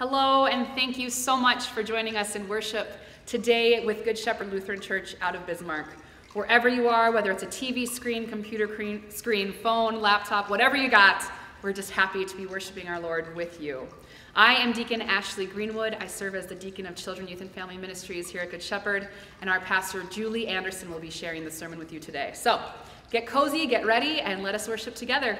Hello, and thank you so much for joining us in worship today with Good Shepherd Lutheran Church out of Bismarck. Wherever you are, whether it's a TV screen, computer screen, phone, laptop, whatever you got, we're just happy to be worshiping our Lord with you. I am Deacon Ashley Greenwood. I serve as the Deacon of Children, Youth, and Family Ministries here at Good Shepherd, and our pastor, Julie Anderson, will be sharing the sermon with you today. So get cozy, get ready, and let us worship together.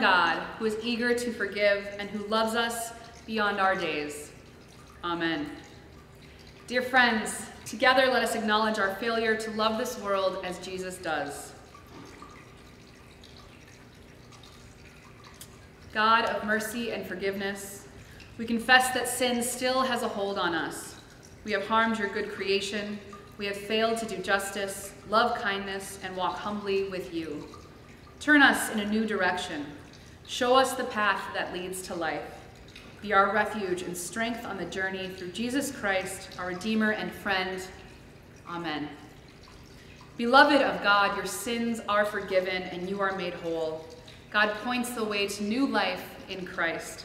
Who is eager to forgive and who loves us beyond our days. Amen. Dear friends, together let us acknowledge our failure to love this world as Jesus does. God of mercy and forgiveness, we confess that sin still has a hold on us. We have harmed your good creation. We have failed to do justice, love kindness, and walk humbly with you. Turn us in a new direction Show us the path that leads to life. Be our refuge and strength on the journey through Jesus Christ, our Redeemer and friend. Amen. Beloved of God, your sins are forgiven and you are made whole. God points the way to new life in Christ,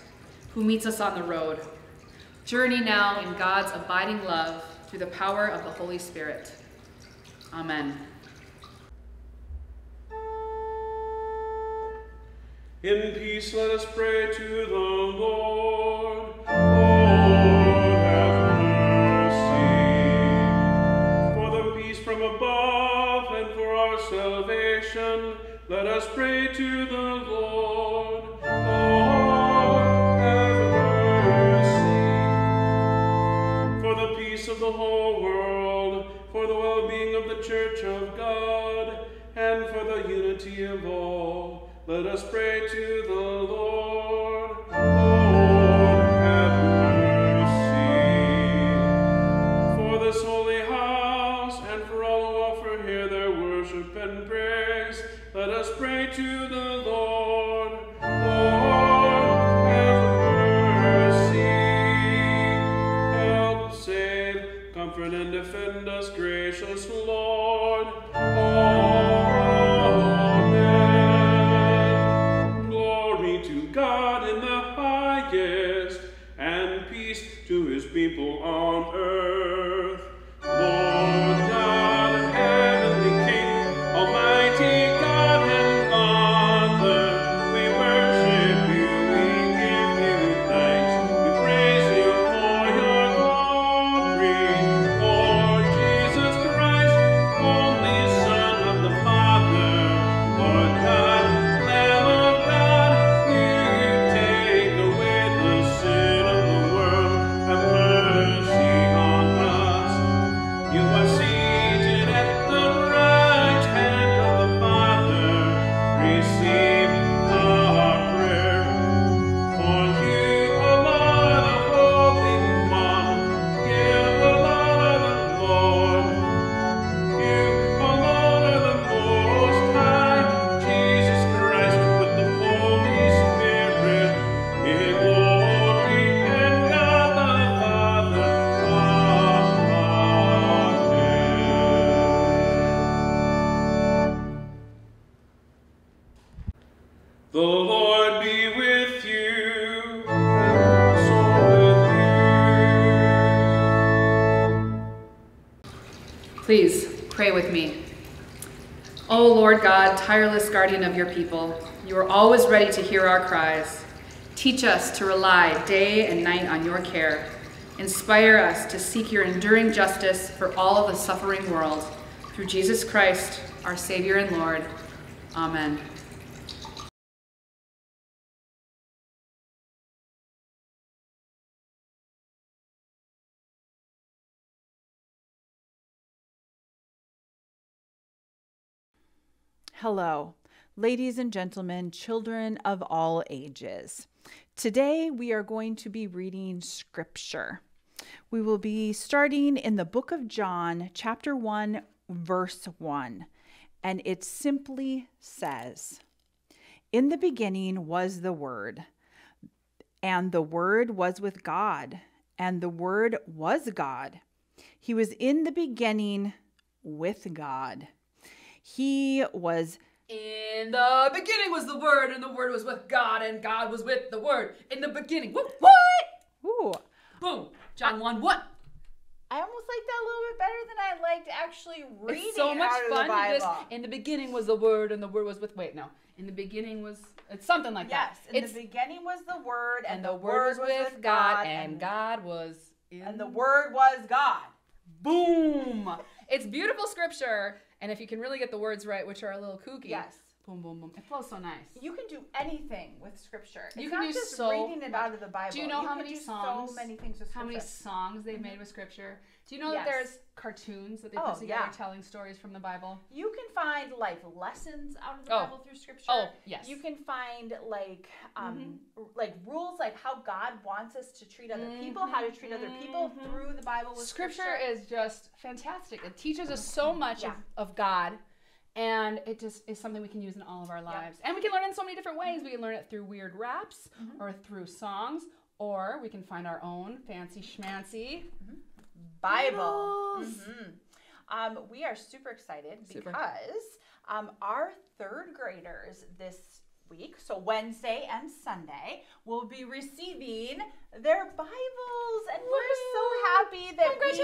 who meets us on the road. Journey now in God's abiding love through the power of the Holy Spirit. Amen. In peace let us pray to the Lord. Lord, have mercy. For the peace from above and for our salvation, let us pray to the Lord. Lord, have mercy. For the peace of the whole world, for the well-being of the Church of God, and for the unity of all, let us pray to the Lord. Lord, have mercy. For this holy house and for all who offer here their worship and praise, let us pray to the Lord. Lord, have mercy. Help, save, comfort, and defend us, gracious Lord. Guardian of your people, you are always ready to hear our cries. Teach us to rely day and night on your care. Inspire us to seek your enduring justice for all of the suffering world. Through Jesus Christ, our Savior and Lord. Amen. Hello, ladies and gentlemen, children of all ages. Today we are going to be reading scripture. We will be starting in the book of John, chapter 1, verse 1. And it simply says, In the beginning was the Word, and the Word was with God, and the Word was God. He was in the beginning with God. He was In the beginning was the Word, and the Word was with God, and God was with the Word. In the beginning. What? What? ooh, Boom. John 1 what? I almost like that a little bit better than I liked actually reading It's so much out of fun the just. In the beginning was the Word, and the Word was with. Wait, no. In the beginning was. It's something like yes, that. in it's, the beginning was the Word, and, and the Word was with God, and God was. In and the Word was God. Boom. It's beautiful scripture, and if you can really get the words right, which are a little kooky. Yes. Boom, boom, boom. It flows so nice. You can do anything with Scripture. It's You can not do just so reading it out of the Bible. Do you know how can many songs- So many things with how many songs they've made with scripture. Do you know Yes. that there's cartoons that they Oh, put together yeah. telling stories from the Bible? You can find life lessons out of the Oh. Bible through Scripture. Oh, yes. You can find like um r- like rules like how God wants us to treat other people, how to treat other people mhm. through the Bible with Scripture, Scripture. is just fantastic. It teaches us so much Yeah. of, of God. And it just is something we can use in all of our lives. And we can learn in so many different ways. We can learn it through weird raps Mm-hmm. or through songs, or we can find our own fancy schmancy. Bible. Bibles. Mhm. Um, we are super excited Super. because um, our third graders this week, so Wednesday and Sunday, will be receiving their Bibles, and we're so happy that we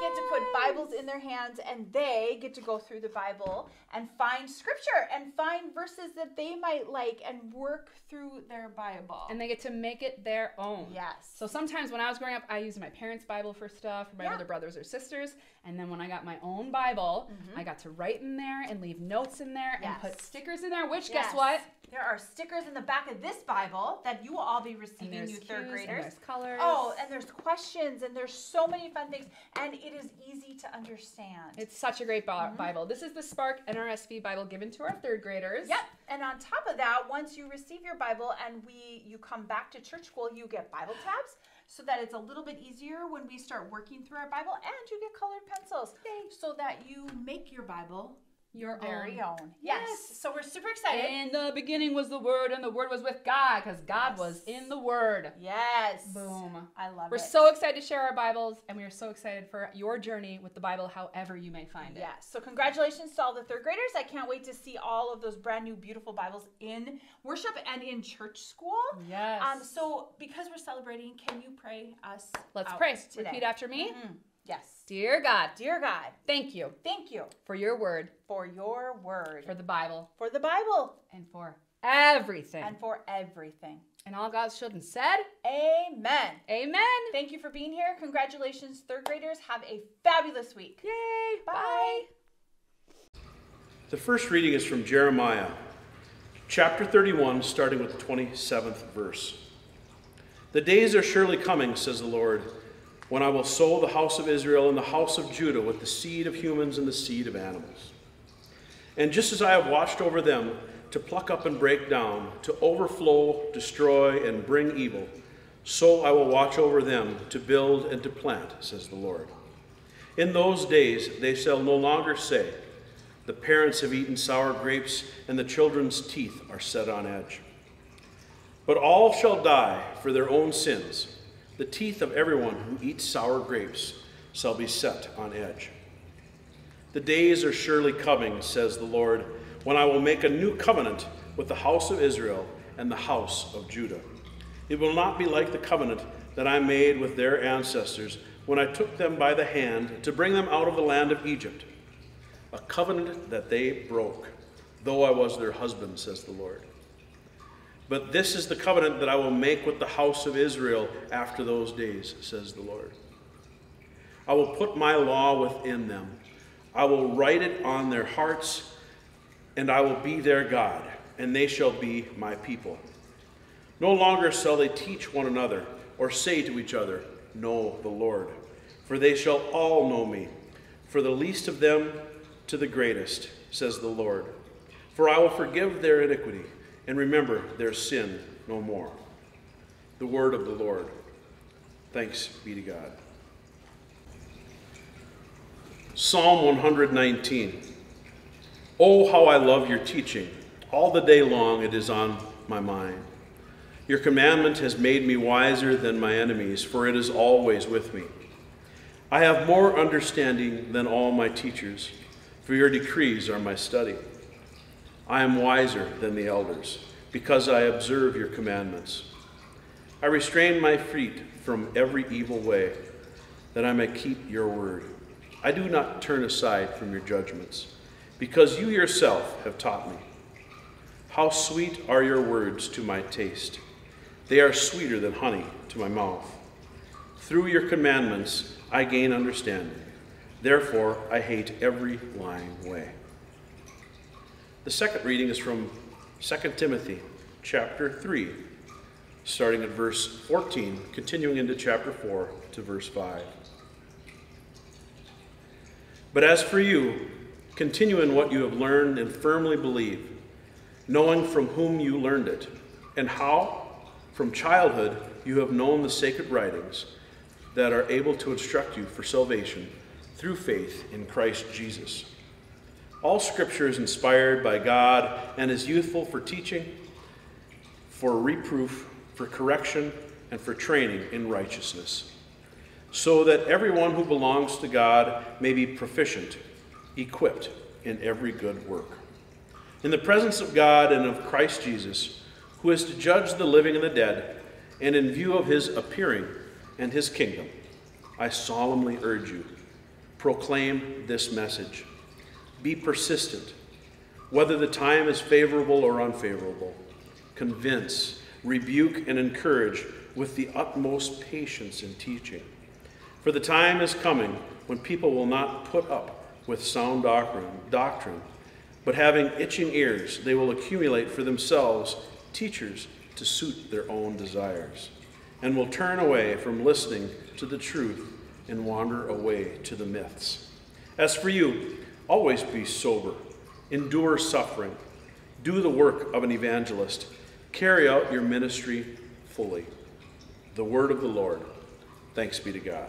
get to put Bibles in their hands, and they get to go through the Bible and find scripture and find verses that they might like and work through their Bible. And they get to make it their own. yes, So sometimes when I was growing up, I used my parents' Bible for stuff, my Yeah. other brothers or sisters. And then when I got my own Bible, I got to write in there and leave notes in there and put Mm-hmm. Stickers in there, which Yes. guess what? There are stickers in the back of this Bible that you will all be receiving, you third cues, graders. And there's colors. Oh, and there's questions, and there's so many fun things, and it is easy to understand. it's such a great Mm-hmm. Bible. This is the Spark NRSV Bible given to our third graders. Yep. And on top of that, once you receive your Bible and we you come back to church school, you get Bible tabs so that it's a little bit easier when we start working through our Bible and you get colored pencils so that you make your Bible Your very own. own. Yes. Yes. So we're super excited. In the beginning was the Word, and the Word was with God, because God was in the Word. yes. Boom. I love it. We're so excited to share our Bibles, and we are so excited for your journey with the Bible, however you may find it. Yes. So congratulations to all the third graders. I can't wait to see all of those brand new beautiful Bibles in worship and in church school. Yes. Um, so because we're celebrating, can you pray us? Let's pray. Today? Repeat after me. Mhm. Yes. Dear God, Dear God, thank you thank you for your word, for your word, for the Bible, for the Bible, and for everything. and for everything. And all God's children said, Amen. Amen. Thank you for being here. Congratulations, third graders. Have a fabulous week. Yay. Bye. The first reading is from Jeremiah, chapter 31, starting with the 27th verse. The days are surely coming, says the Lord, when I will sow the house of Israel and the house of Judah with the seed of humans and the seed of animals. And just as I have watched over them to pluck up and break down, to overflow, destroy, and bring evil, so I will watch over them to build and to plant, says the Lord. In those days they shall no longer say, The parents have eaten sour grapes, and the children's teeth are set on edge. But all shall die for their own sins. The teeth of everyone who eats sour grapes shall be set on edge. The days are surely coming, says the Lord, when I will make a new covenant with the house of Israel and the house of Judah. It will not be like the covenant that I made with their ancestors when I took them by the hand to bring them out of the land of Egypt, a covenant that they broke, though I was their husband, says the Lord. But this is the covenant that I will make with the house of Israel after those days, says the Lord. I will put my law within them. I will write it on their hearts, and I will be their God, and they shall be my people. No longer shall they teach one another or say to each other, Know the Lord. For they shall all know me, for the least of them to the greatest, says the Lord. For I will forgive their iniquity and remember their sin no more. The word of the Lord. Thanks be to God. Psalm 119. Oh, how I love your teaching. All the day long it is on my mind. Your commandment has made me wiser than my enemies, for it is always with me. I have more understanding than all my teachers, for your decrees are my study. I am wiser than the elders, because I observe your commandments. I restrain my feet from every evil way, that I may keep your word. I do not turn aside from your judgments, because you yourself have taught me. How sweet are your words to my taste! They are sweeter than honey to my mouth. Through your commandments I gain understanding. Therefore I hate every lying way. The second reading is from 2 Timothy chapter 3, starting at verse 14, continuing into chapter 4 to verse 5. But as for you, continue in what you have learned and firmly believe, knowing from whom you learned it, and how, from childhood, you have known the sacred writings that are able to instruct you for salvation through faith in Christ Jesus. All scripture is inspired by God and is useful for teaching, for reproof, for correction, and for training in righteousness, so that everyone who belongs to God may be proficient, equipped in every good work. In the presence of God and of Christ Jesus, who is to judge the living and the dead, and in view of his appearing and his kingdom, I solemnly urge you proclaim this message. Be persistent, whether the time is favorable or unfavorable. Convince, rebuke, and encourage with the utmost patience in teaching. For the time is coming when people will not put up with sound doctrine, doctrine, but having itching ears, they will accumulate for themselves teachers to suit their own desires, and will turn away from listening to the truth and wander away to the myths. As for you, always be sober, endure suffering, do the work of an evangelist, carry out your ministry fully. The word of the Lord. Thanks be to God.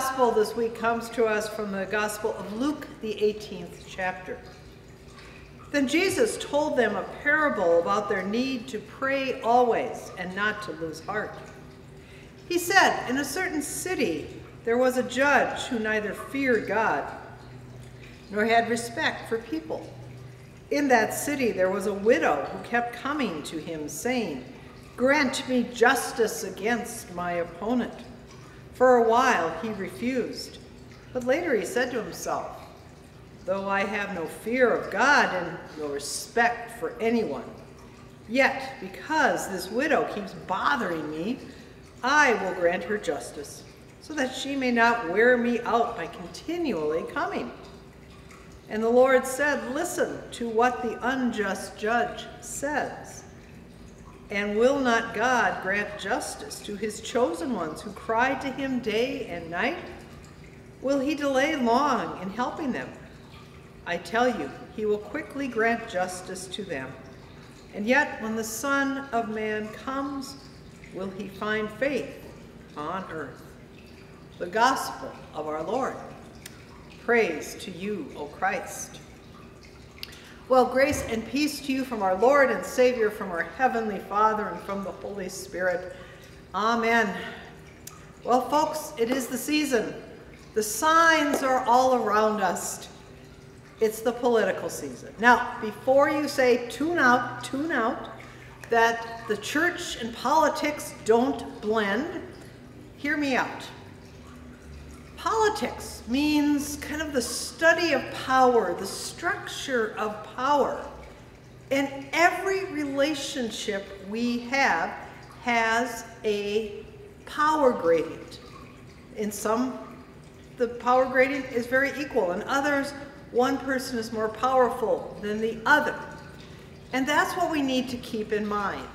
Gospel this week comes to us from the Gospel of Luke, the 18th chapter. Then Jesus told them a parable about their need to pray always and not to lose heart. He said, In a certain city there was a judge who neither feared God nor had respect for people. In that city there was a widow who kept coming to him, saying, Grant me justice against my opponent. For a while he refused, but later he said to himself, Though I have no fear of God and no respect for anyone, yet because this widow keeps bothering me, I will grant her justice, so that she may not wear me out by continually coming. And the Lord said, Listen to what the unjust judge says. And will not God grant justice to his chosen ones who cry to him day and night? Will he delay long in helping them? I tell you, he will quickly grant justice to them. And yet, when the Son of Man comes, will he find faith on earth? The Gospel of our Lord. Praise to you, O Christ. Well, grace and peace to you from our Lord and Savior, from our Heavenly Father, and from the Holy Spirit. Amen. Well, folks, it is the season. The signs are all around us. It's the political season. Now, before you say tune out, tune out, that the church and politics don't blend, hear me out. Politics means kind of the study of power, the structure of power. And every relationship we have has a power gradient. In some, the power gradient is very equal. In others, one person is more powerful than the other. And that's what we need to keep in mind.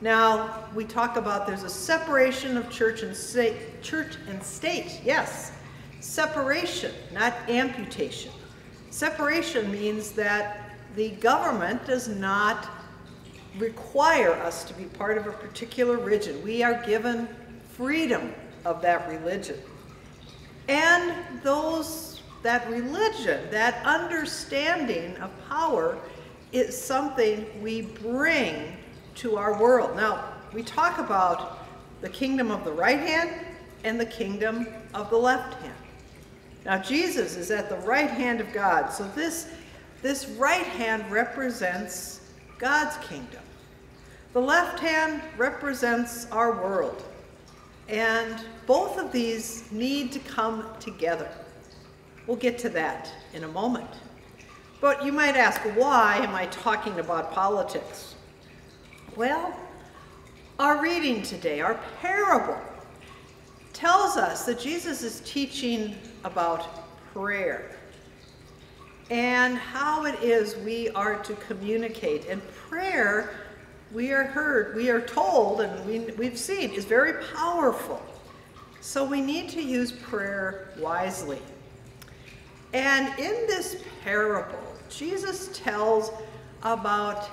Now, we talk about there's a separation of church and state, church and state. Yes, separation, not amputation. Separation means that the government does not require us to be part of a particular religion. We are given freedom of that religion. And those that religion, that understanding of power is something we bring to our world. Now, we talk about the kingdom of the right hand and the kingdom of the left hand. Now, Jesus is at the right hand of God, so this, this right hand represents God's kingdom. The left hand represents our world. And both of these need to come together. We'll get to that in a moment. But you might ask, why am I talking about politics? Well, our reading today, our parable, tells us that Jesus is teaching about prayer and how it is we are to communicate. And prayer, we are heard, we are told, and we, we've seen, is very powerful. So we need to use prayer wisely. And in this parable, Jesus tells about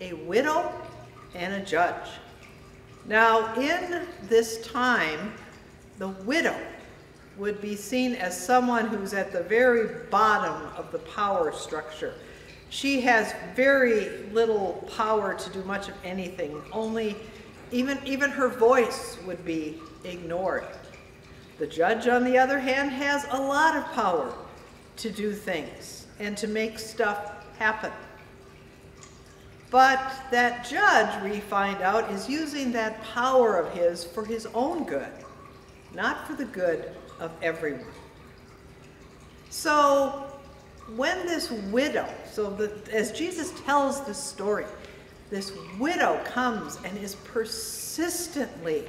a widow and a judge. Now, in this time, the widow would be seen as someone who's at the very bottom of the power structure. She has very little power to do much of anything. Only, even, even her voice would be ignored. The judge, on the other hand, has a lot of power to do things and to make stuff happen. But that judge, we find out, is using that power of his for his own good, not for the good of everyone. So when this widow, so the, as Jesus tells this story, this widow comes and is persistently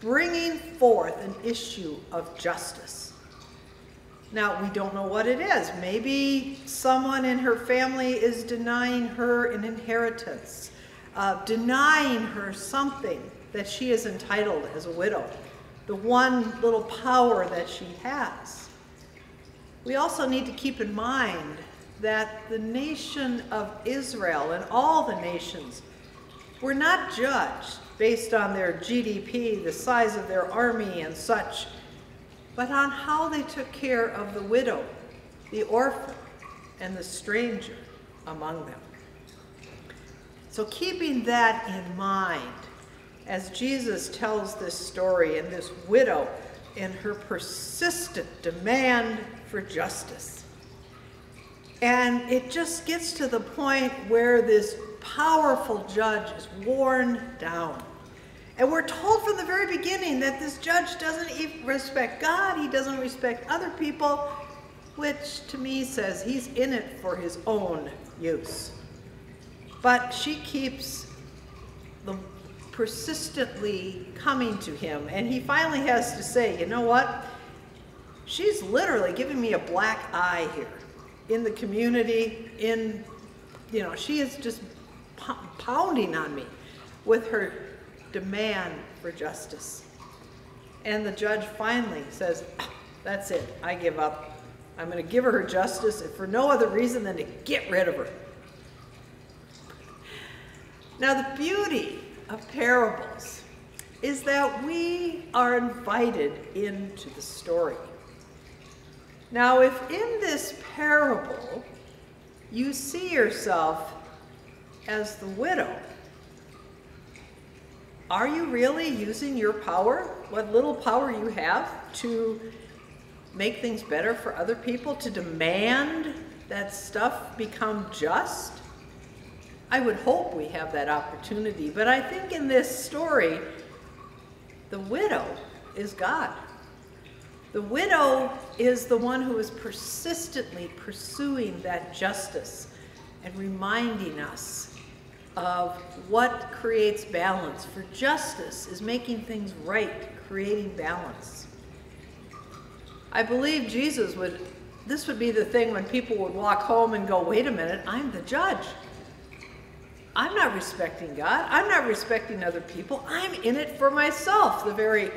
bringing forth an issue of justice. Now, we don't know what it is. Maybe someone in her family is denying her an inheritance, uh, denying her something that she is entitled as a widow, the one little power that she has. We also need to keep in mind that the nation of Israel and all the nations were not judged based on their GDP, the size of their army, and such but on how they took care of the widow, the orphan, and the stranger among them. So, keeping that in mind, as Jesus tells this story and this widow in her persistent demand for justice. And it just gets to the point where this powerful judge is worn down. And we're told from the very beginning that this judge doesn't even respect God, he doesn't respect other people, which to me says he's in it for his own use. But she keeps the persistently coming to him, and he finally has to say, you know what? She's literally giving me a black eye here in the community, in, you know, she is just pounding on me with her demand for justice. And the judge finally says, ah, That's it, I give up. I'm going to give her her justice, for no other reason than to get rid of her. Now, the beauty of parables is that we are invited into the story. Now, if in this parable you see yourself as the widow, are you really using your power, what little power you have, to make things better for other people, to demand that stuff become just? I would hope we have that opportunity, but I think in this story, the widow is God. The widow is the one who is persistently pursuing that justice and reminding us of what creates balance. For justice is making things right, creating balance. I believe Jesus would, this would be the thing when people would walk home and go, wait a minute, I'm the judge. I'm not respecting God. I'm not respecting other people. I'm in it for myself, the very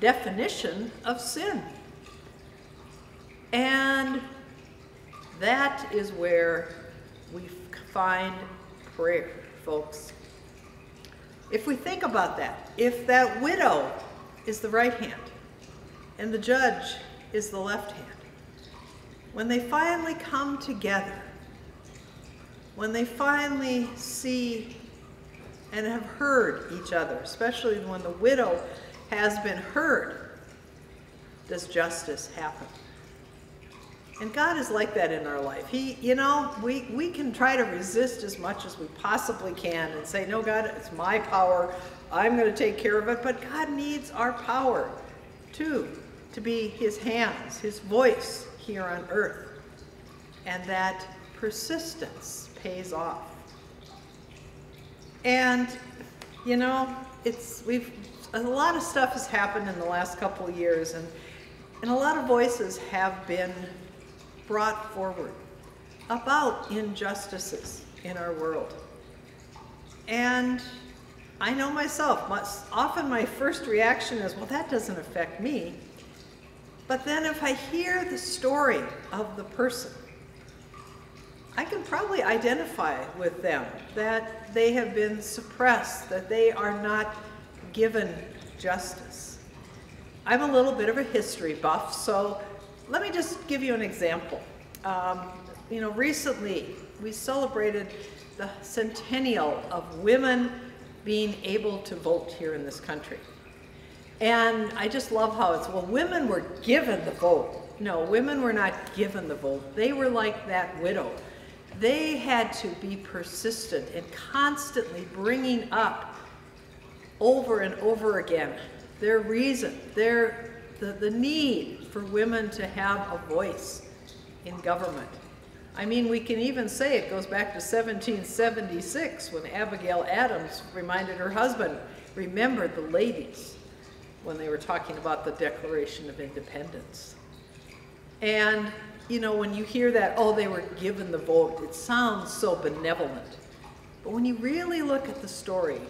definition of sin. And that is where we find prayer folks. If we think about that, if that widow is the right hand and the judge is the left hand, when they finally come together, when they finally see and have heard each other, especially when the widow has been heard, does justice happen? And God is like that in our life. He, you know, we, we can try to resist as much as we possibly can and say, no, God, it's my power. I'm going to take care of it. But God needs our power, too, to be his hands, his voice here on earth. And that persistence pays off. And, you know, it's, we've, a lot of stuff has happened in the last couple of years, and, and a lot of voices have been brought forward about injustices in our world. And I know myself, often my first reaction is, well, that doesn't affect me. But then if I hear the story of the person, I can probably identify with them that they have been suppressed, that they are not given justice. I'm a little bit of a history buff, so let me just give you an example. Um, you know, recently we celebrated the centennial of women being able to vote here in this country. And I just love how it's, well, women were given the vote. No, women were not given the vote. They were like that widow. They had to be persistent and constantly bringing up over and over again their reason, their, the, the need for women to have a voice in government. I mean, we can even say it goes back to 1776 when Abigail Adams reminded her husband, remember the ladies, when they were talking about the Declaration of Independence. And, you know, when you hear that, oh, they were given the vote, it sounds so benevolent. But when you really look at the story,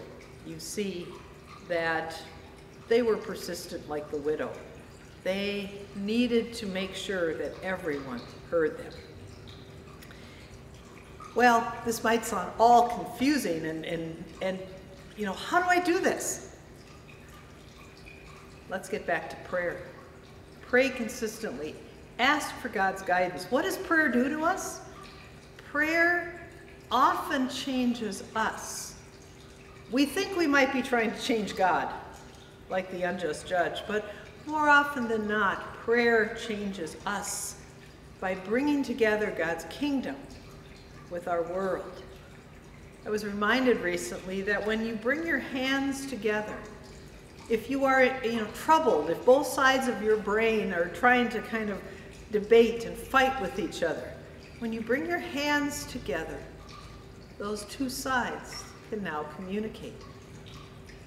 you see that they were persistent like the widow. They needed to make sure that everyone heard them. Well, this might sound all confusing and, and, and you know, how do I do this? Let's get back to prayer. pray consistently, ask for God's guidance. What does prayer do to us? Prayer often changes us. We think we might be trying to change God, like the unjust judge, but more often than not, prayer changes us by bringing together God's kingdom with our world. I was reminded recently that when you bring your hands together, if you are you know troubled, if both sides of your brain are trying to kind of debate and fight with each other, when you bring your hands together, those two sides can now communicate.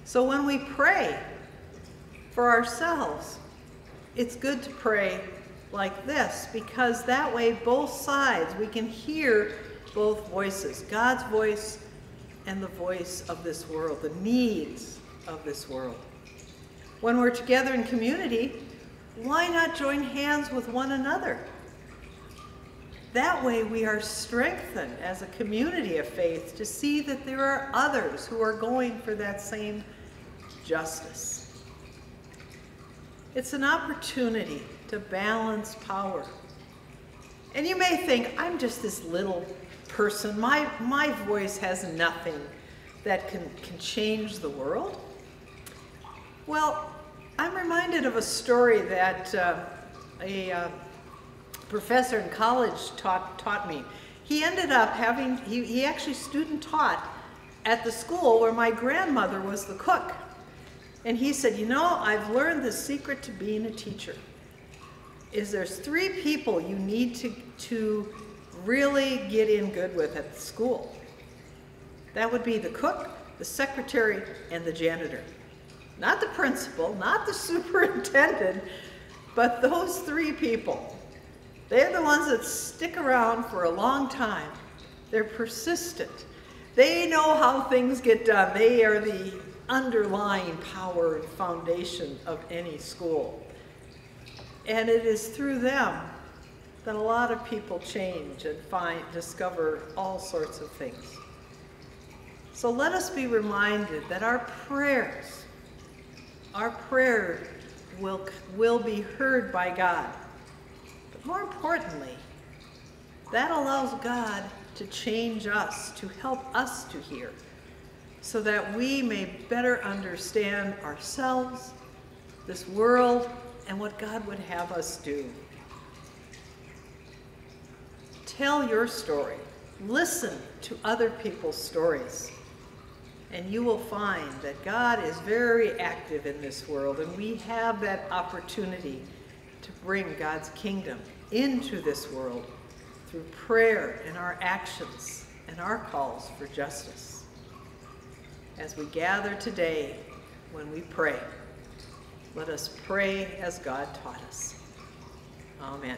So when we pray for ourselves, it's good to pray like this because that way both sides we can hear both voices God's voice and the voice of this world, the needs of this world. When we're together in community, why not join hands with one another? That way, we are strengthened as a community of faith to see that there are others who are going for that same justice. It's an opportunity to balance power. And you may think, I'm just this little person. My, my voice has nothing that can, can change the world. Well, I'm reminded of a story that uh, a uh, professor in college taught, taught me. He ended up having, he, he actually student taught at the school where my grandmother was the cook. And he said, you know, I've learned the secret to being a teacher is there's three people you need to, to really get in good with at the school. That would be the cook, the secretary, and the janitor. Not the principal, not the superintendent, but those three people. They're the ones that stick around for a long time. They're persistent. They know how things get done. They are the underlying power and foundation of any school. And it is through them that a lot of people change and find, discover all sorts of things. So let us be reminded that our prayers, our prayer will, will be heard by God. But more importantly, that allows God to change us, to help us to hear, so that we may better understand ourselves, this world, and what God would have us do. Tell your story. Listen to other people's stories. And you will find that God is very active in this world, and we have that opportunity to bring God's kingdom into this world through prayer and our actions and our calls for justice. As we gather today, when we pray, let us pray as God taught us. Amen.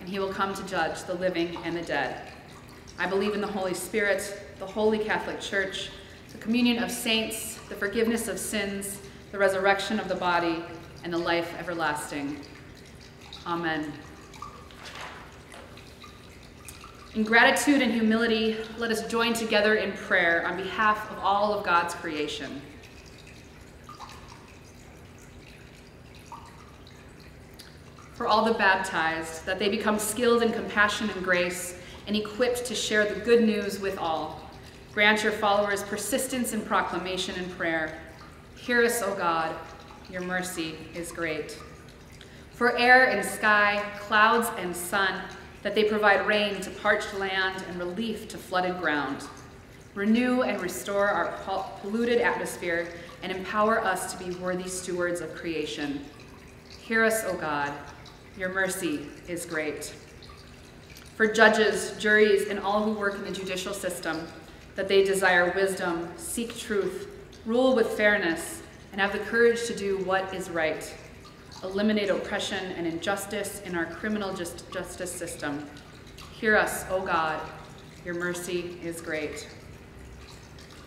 and he will come to judge the living and the dead. I believe in the Holy Spirit, the holy Catholic Church, the communion of saints, the forgiveness of sins, the resurrection of the body, and the life everlasting. Amen. In gratitude and humility, let us join together in prayer on behalf of all of God's creation. For all the baptized, that they become skilled in compassion and grace and equipped to share the good news with all. Grant your followers persistence in proclamation and prayer. Hear us, O God, your mercy is great. For air and sky, clouds and sun, that they provide rain to parched land and relief to flooded ground. Renew and restore our polluted atmosphere and empower us to be worthy stewards of creation. Hear us, O God. Your mercy is great. For judges, juries, and all who work in the judicial system, that they desire wisdom, seek truth, rule with fairness, and have the courage to do what is right eliminate oppression and injustice in our criminal just, justice system. Hear us, O God, your mercy is great.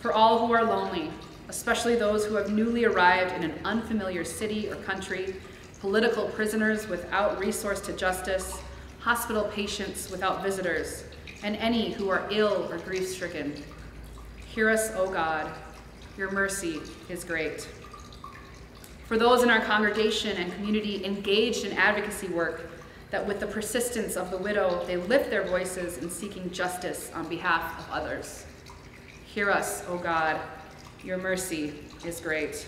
For all who are lonely, especially those who have newly arrived in an unfamiliar city or country, political prisoners without resource to justice, hospital patients without visitors, and any who are ill or grief stricken. Hear us, O God, your mercy is great. For those in our congregation and community engaged in advocacy work, that with the persistence of the widow, they lift their voices in seeking justice on behalf of others. Hear us, O God, your mercy is great.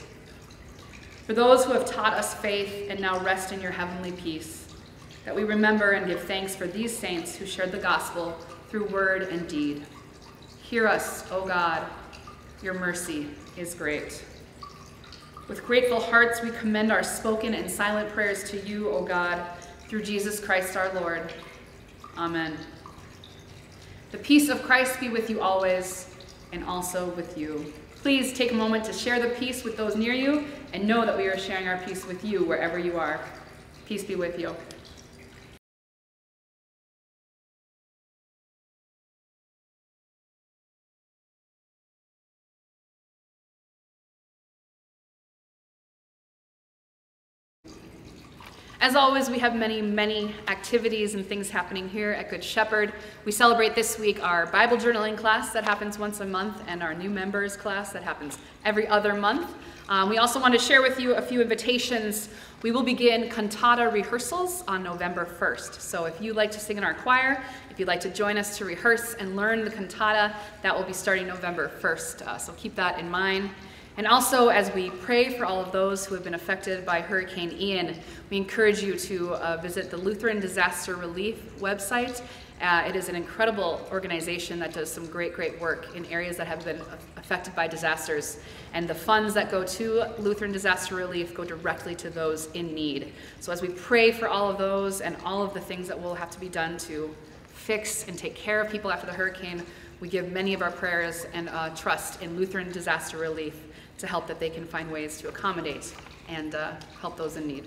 For those who have taught us faith and now rest in your heavenly peace, that we remember and give thanks for these saints who shared the gospel through word and deed. Hear us, O God, your mercy is great. With grateful hearts, we commend our spoken and silent prayers to you, O God, through Jesus Christ our Lord. Amen. The peace of Christ be with you always, and also with you. Please take a moment to share the peace with those near you, and know that we are sharing our peace with you wherever you are. Peace be with you. As always, we have many, many activities and things happening here at Good Shepherd. We celebrate this week our Bible journaling class that happens once a month and our new members class that happens every other month. Um, we also want to share with you a few invitations. We will begin cantata rehearsals on November 1st. So if you'd like to sing in our choir, if you'd like to join us to rehearse and learn the cantata, that will be starting November 1st. Uh, so keep that in mind. And also, as we pray for all of those who have been affected by Hurricane Ian, we encourage you to uh, visit the Lutheran Disaster Relief website. Uh, it is an incredible organization that does some great, great work in areas that have been affected by disasters. And the funds that go to Lutheran Disaster Relief go directly to those in need. So as we pray for all of those and all of the things that will have to be done to fix and take care of people after the hurricane, we give many of our prayers and uh, trust in Lutheran Disaster Relief to help that they can find ways to accommodate and uh, help those in need.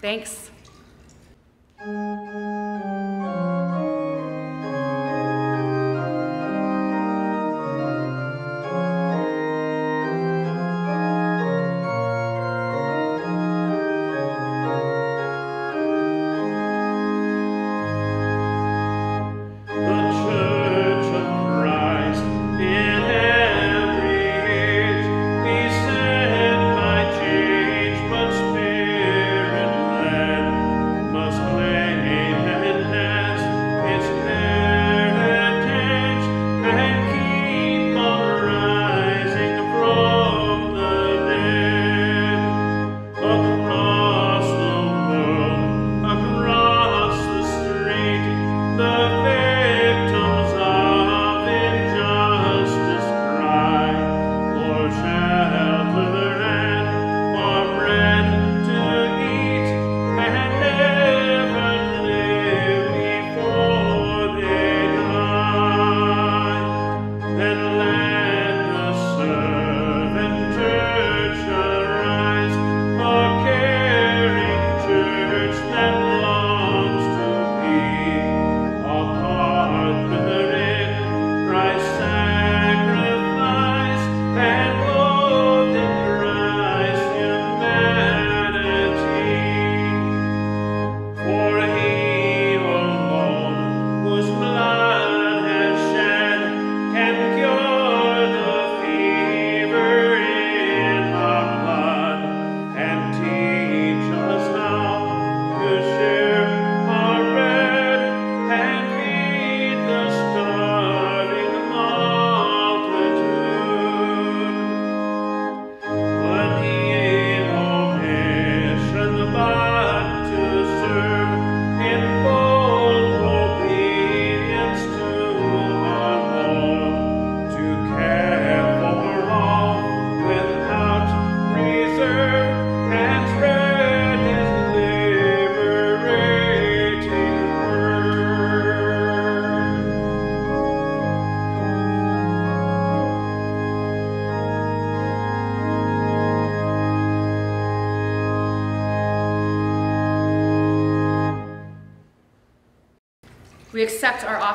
Thanks.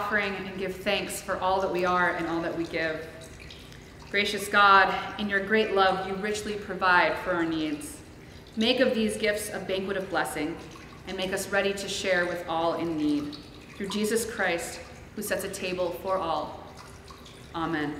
Offering and give thanks for all that we are and all that we give. Gracious God, in your great love, you richly provide for our needs. Make of these gifts a banquet of blessing and make us ready to share with all in need. Through Jesus Christ, who sets a table for all. Amen.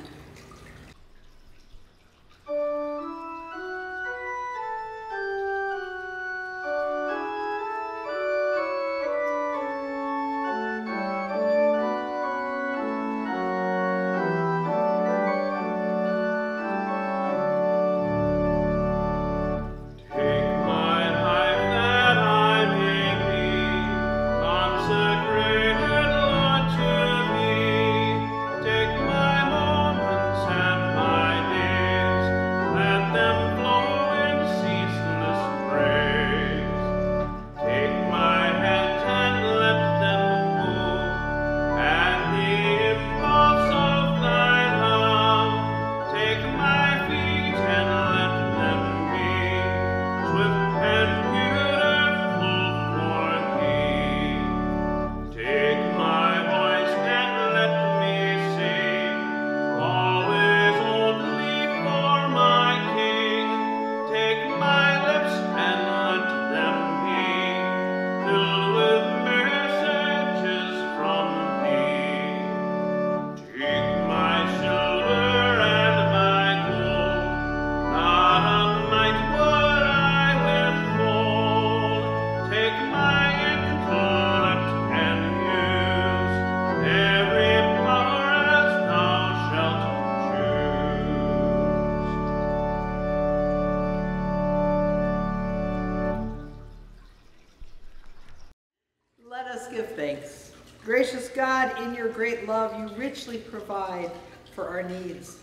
Richly provide for our needs.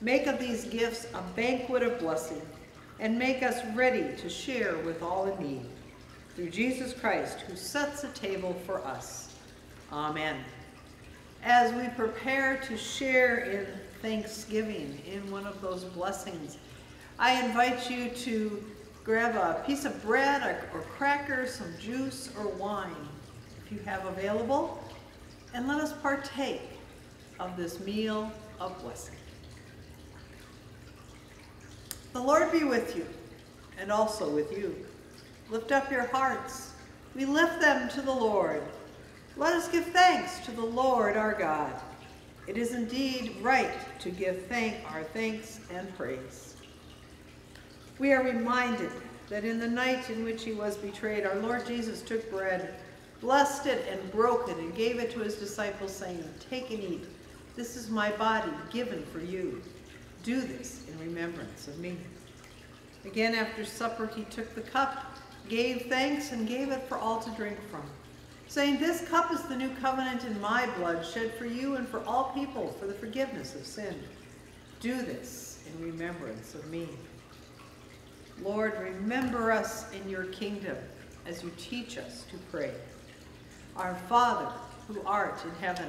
Make of these gifts a banquet of blessing, and make us ready to share with all in need. Through Jesus Christ, who sets a table for us. Amen. As we prepare to share in thanksgiving in one of those blessings, I invite you to grab a piece of bread or, or cracker, some juice or wine, if you have available, and let us partake of this meal of blessing. The Lord be with you, and also with you. Lift up your hearts. We lift them to the Lord. Let us give thanks to the Lord our God. It is indeed right to give thank our thanks and praise. We are reminded that in the night in which he was betrayed, our Lord Jesus took bread, blessed it and broke it, and gave it to his disciples, saying, Take and eat. This is my body given for you. Do this in remembrance of me. Again, after supper, he took the cup, gave thanks, and gave it for all to drink from, saying, This cup is the new covenant in my blood, shed for you and for all people for the forgiveness of sin. Do this in remembrance of me. Lord, remember us in your kingdom as you teach us to pray. Our Father, who art in heaven,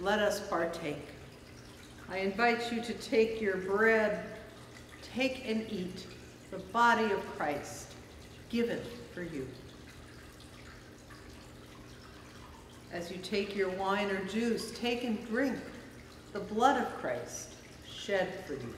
let us partake. I invite you to take your bread, take and eat the body of Christ, given for you. As you take your wine or juice, take and drink the blood of Christ shed for you.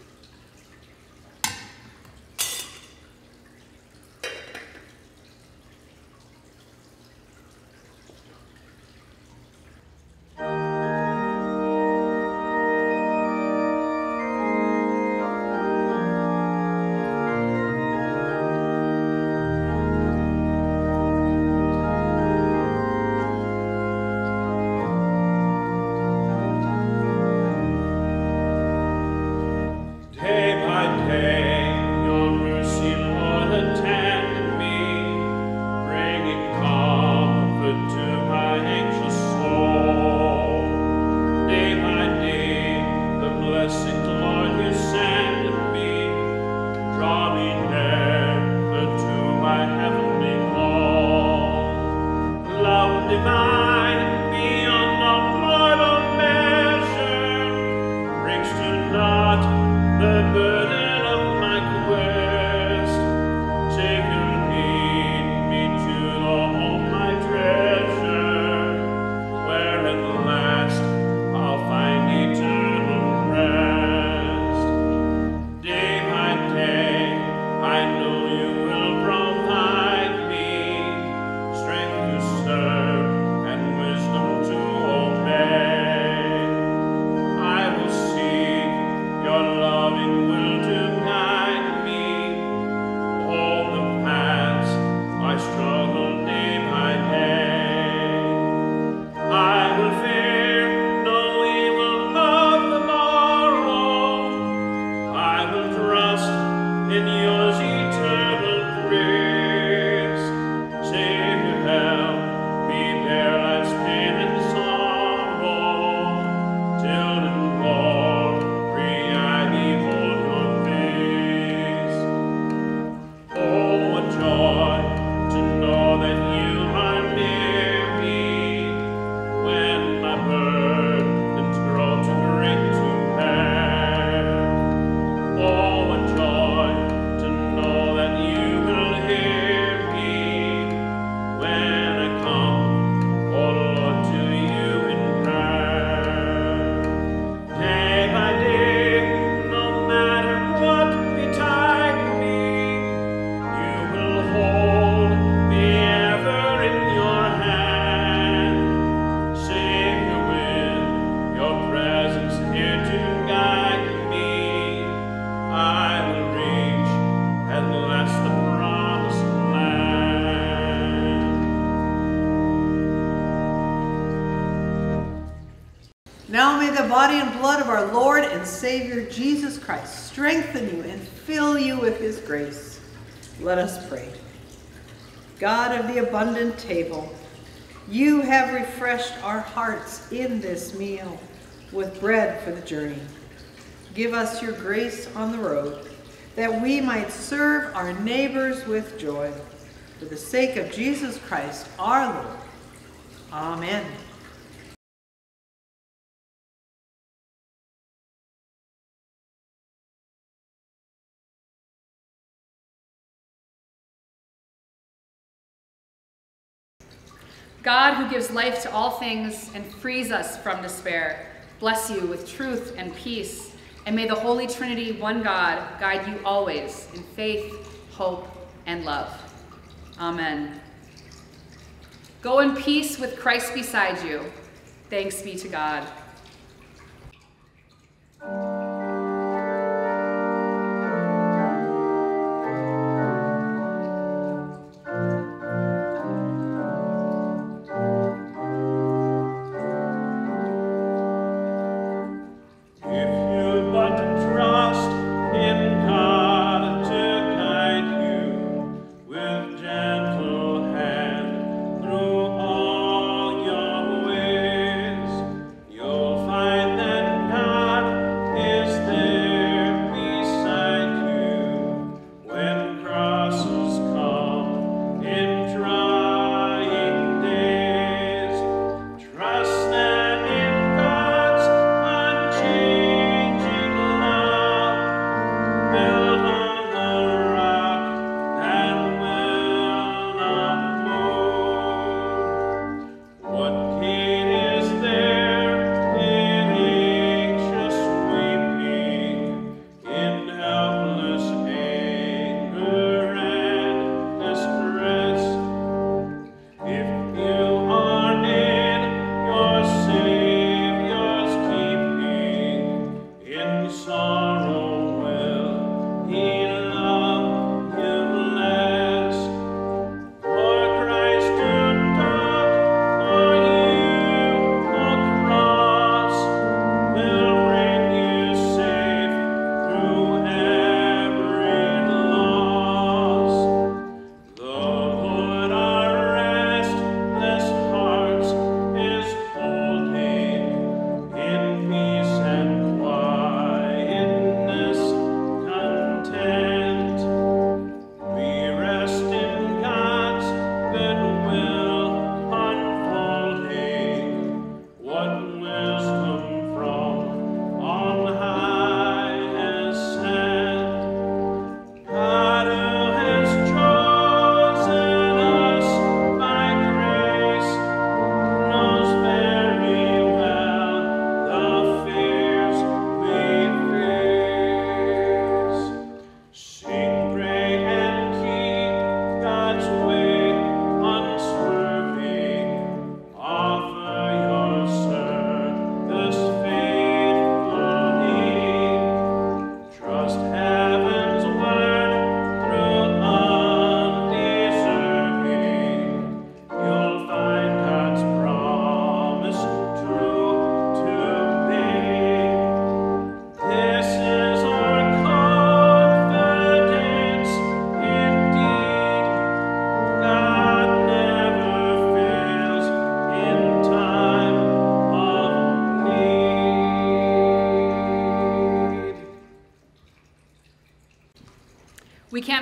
Hearts in this meal with bread for the journey. Give us your grace on the road, that we might serve our neighbors with joy. For the sake of Jesus Christ our Lord. Amen. God, who gives life to all things and frees us from despair, bless you with truth and peace. And may the Holy Trinity, one God, guide you always in faith, hope, and love. Amen. Go in peace with Christ beside you. Thanks be to God.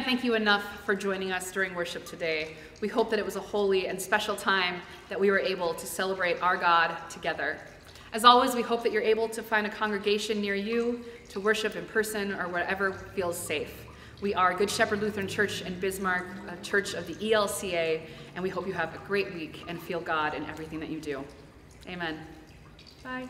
thank you enough for joining us during worship today. We hope that it was a holy and special time that we were able to celebrate our God together. As always, we hope that you're able to find a congregation near you to worship in person or wherever feels safe. We are Good Shepherd Lutheran Church in Bismarck, a church of the ELCA, and we hope you have a great week and feel God in everything that you do. Amen. Bye.